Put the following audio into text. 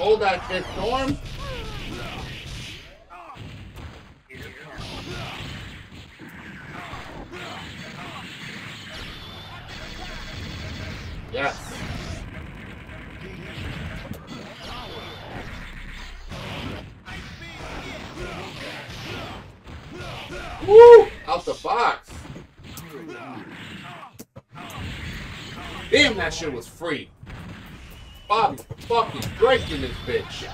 Hold that shit, Storm. Yes. Woo! Out the box. Damn, that shit was free. Bobby fucking breaking this bitch.